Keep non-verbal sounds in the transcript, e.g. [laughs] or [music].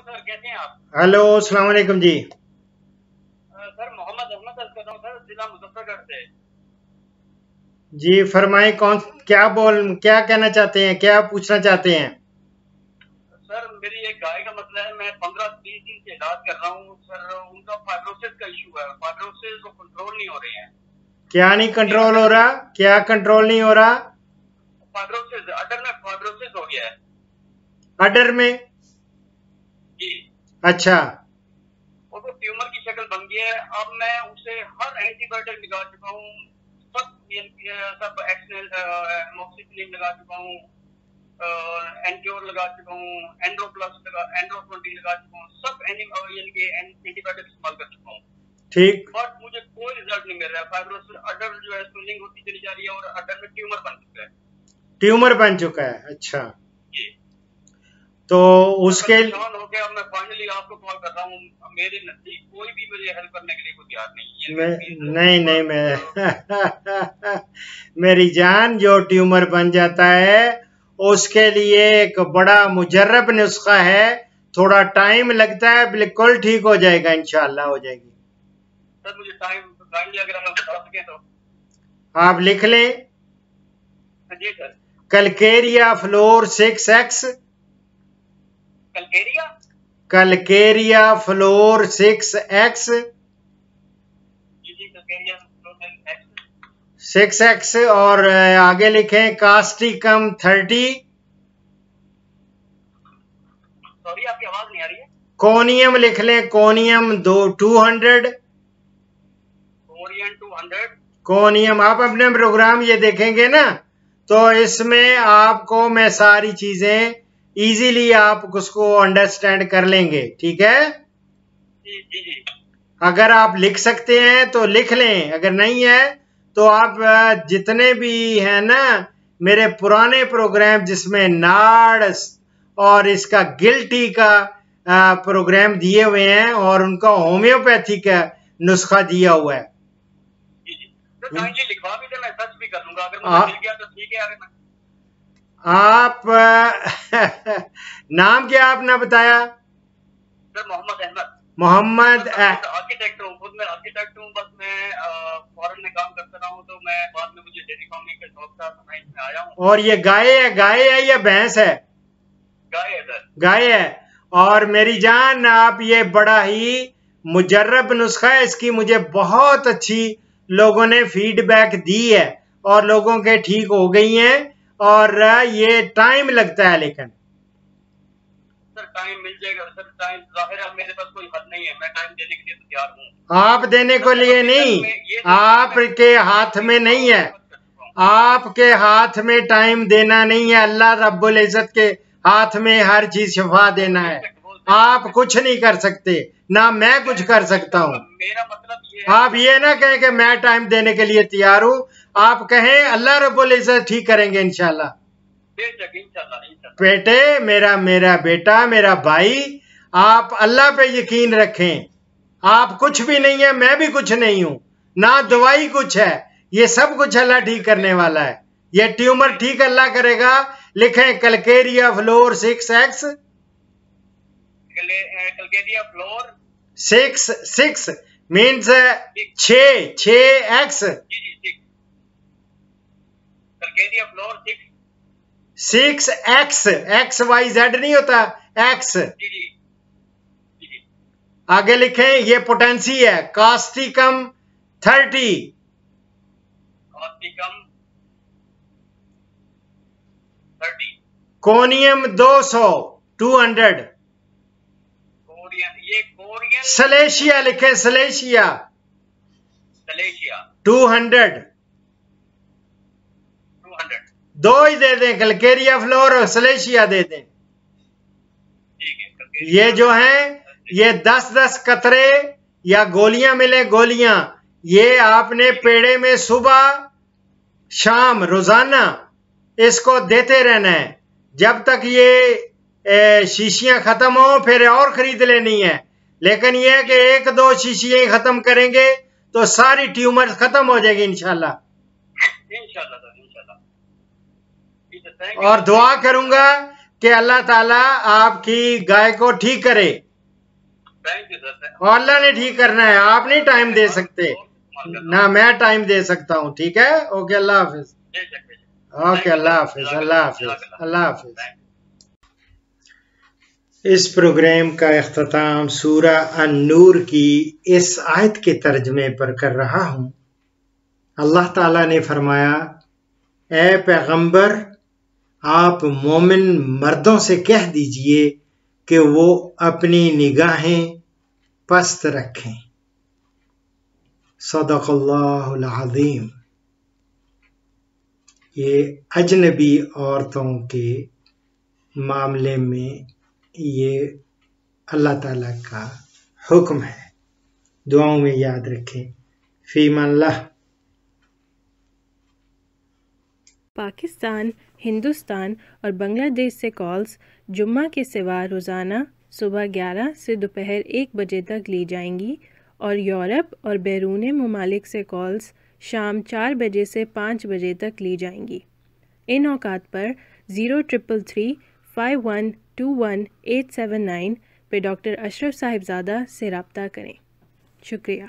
Sir कैसे हैं आप? हेलो अस्सलाम वालेकुम जी सर मोहम्मद अहमद कर रहा हूँ सर जिला मुजफ्फरगढ़ से। जी फरमाएँ कौन क्या बोल क्या कहना चाहते हैं क्या पूछना चाहते हैं? सर मेरी एक गाय का मसला है मैं पंद्रह बीस दिन से इलाज कर रहा हूँ सर उनका फाइब्रोसिस का इशू है फाइब्रोसिस वो कंट्रोल नहीं हो रहे हैं। क्या नहीं कंट्रोल हो रहा? क्या कंट्रोल नहीं हो रहा? फाइब्रोसिस अडर में फाइब्रोसिस हो गया है। अडर में? अच्छा। वो तो ट्यूमर की शक्ल बन गई है। अब मैं उसे हर एंटीबायोटिक लगा चुका हूँ। सब सब एक्सनेल एमोक्सिसिलिन लगा चुका हूँ। एंट्योर लगा चुका हूँ। एंड्रो प्लस लगा एंड्रो ट्वेंटी लगा चुका हूँ। सब एंटी यानी कि एंटीबायोटिक इस्तेमाल कर चुका हूँ। ठीक। बट मुझे कोई रिज़ल्ट नहीं मिल रहा है। फाइब्रोसिस अडर जो है स्विलिंग होती चली जा रही है और अडर में ट्यूमर बन चुका है। ट्यूमर बन चुका है। अच्छा। तो उसके गया मैं फाइनली आपको कॉल कर रहा हूँ। मेरे नज़दीक कोई भी मुझे हेल्प करने के लिए कोई तैयार नहीं है। मैं नहीं नहीं मैं [laughs] मेरी जान जो ट्यूमर बन जाता है उसके लिए एक बड़ा मुजर्रब नुस्खा है। थोड़ा टाइम लगता है बिल्कुल ठीक हो जाएगा इंशाल्लाह हो जाएगी। सर मुझे टाइम अगर बता सकें तो। आप लिख लें। जी sir. Calcarea fluor six X Calcarea? Calcarea fluor six X. Six X. और आगे लिखें कास्टिकम थर्टी। सॉरी आपकी आवाज़ नहीं आ रही है। कोनियम लिख लें कोनियम दो टू हंड्रेड। कोरियन टू हंड्रेड। कोनियम आप अपने प्रोग्राम ये देखेंगे ना तो इसमें आपको मैं सारी चीज़ें इजीली आप उसको अंडरस्टैंड कर लेंगे ठीक है? जी जी जी। अगर आप लिख सकते हैं तो लिख लें अगर नहीं है तो आप जितने भी हैं ना मेरे पुराने प्रोग्राम जिसमें नाड़ और इसका गिल्टी का प्रोग्राम दिए हुए हैं और उनका होम्योपैथी का नुस्खा दिया हुआ है। तो काइंडली लिखवा भी दे मैं सर्च भी कर लूँगा। अगर मुझे मिल गया तो ठीक है अगर आप [laughs] नाम क्या आपने बताया? सर मोहम्मद अहमद। मोहम्मद आर्किटेक्ट हूँ खुद मैं आर्किटेक्ट हूँ बस मैं फॉरेन में काम करता रहा हूँ तो मैं बाद में मुझे डेयरी फ़ार्मिंग का शौक था तो मैं इसमें आया हूँ। और ये गाय है गाय है या भैंस है? गाय है सर। गाय है। और मेरी जान आप ये बड़ा ही मुजर्रब नुस्खा है इसकी मुझे बहुत अच्छी लोगों ने फीडबैक दी है और लोगों के ठीक हो गई हैं। और ये टाइम लगता है लेकिन। टाइम मिल जाएगा। सर टाइम ज़ाहिर है मेरे पास कोई हद नहीं है। मैं टाइम देने के लिए तो तैयार हूँ। आप देने को लिए नहीं। आपके हाथ में नहीं है। आपके हाथ में टाइम देना नहीं है। अल्लाह रब्बुल इज़्ज़त के हाथ में हर चीज़ शफा देना है। आप कुछ नहीं कर सकते ना मैं कुछ कर सकता हूँ। मतलब ये आप ये ना कहें कि मैं टाइम देने के लिए तैयार हूँ। आप कहें अल्लाह रबुल इज़्ज़त ठीक करेंगे इंशाल्लाह इंशाल्लाह। बेटे मेरा मेरा बेटा मेरा भाई आप अल्लाह पे यकीन रखें। आप कुछ भी नहीं है मैं भी कुछ नहीं हूँ। ना दवाई कुछ है ये सब कुछ अल्लाह ठीक करने वाला है। ये ट्यूमर ठीक अल्लाह करेगा लिखें कलकेरिया फ्लोर सिक्स एक्स। कले- फ्लोर। सिक्स सिक्स मीन्स छ छ X Calcarea fluor six. Six X X Y Z नहीं होता एक्स आगे लिखें ये पोटेंसी है Causticum thirty Causticum thirty Conium 200 200 कोरियन ये कोरियन सलेशिया लिखे सलेशिया। मलेशिया 200 टू हंड्रेड दो ही दे दें कलकेरिया फ्लोर और सलेशिया दे दें। ये जो है ये 10 10 कतरे या गोलियाँ मिले गोलियाँ। ये आपने पेड़े में सुबह शाम रोज़ाना इसको देते रहना है। जब तक ये शीशियाँ खत्म हो फिर और खरीद लेनी है। लेकिन यह है कि एक दो शीशियाँ ही खत्म करेंगे तो सारी ट्यूमर खत्म हो जाएगी यू और दुआ करूँगा कि अल्लाह ताला आपकी गाय को ठीक करे। थैंक यू सर और अल्लाह ने ठीक करना है आप नहीं टाइम दे सकते। ना मैं टाइम दे सकता हूँ ठीक है? ओके अल्लाह हाफिज। ओके अल्लाह हाफिज अल्लाह हाफिज अल्लाह हाफिज। इस प्रोग्राम का अख्ताम सूरा अन-नूर की इस आयत के तर्जमे पर कर रहा हूँ। अल्लाह ताला ने फरमाया, ए पैगंबर, आप मोमिन मर्दों से कह दीजिए कि वो अपनी निगाहें पस्त रखें। सदक़ल्लाहुल ये अजनबी औरतों के मामले में ये अल्लाह ताला का हुक्म है। दुआओं में याद रखें। फीमान पाकिस्तान, हिंदुस्तान और बांग्लादेश से कॉल्स जुम्मा के सिवा रोज़ाना सुबह 11 से दोपहर एक बजे तक ली जाएँगी और यूरोप और बैरून ममालिक से कॉल्स शाम चार बजे से पाँच बजे तक ली जाएँगी। इन अवकात पर zero triple three five one two one eight seven nine पे डॉक्टर अशरफ साहिबजादा से रबता करें। शुक्रिया।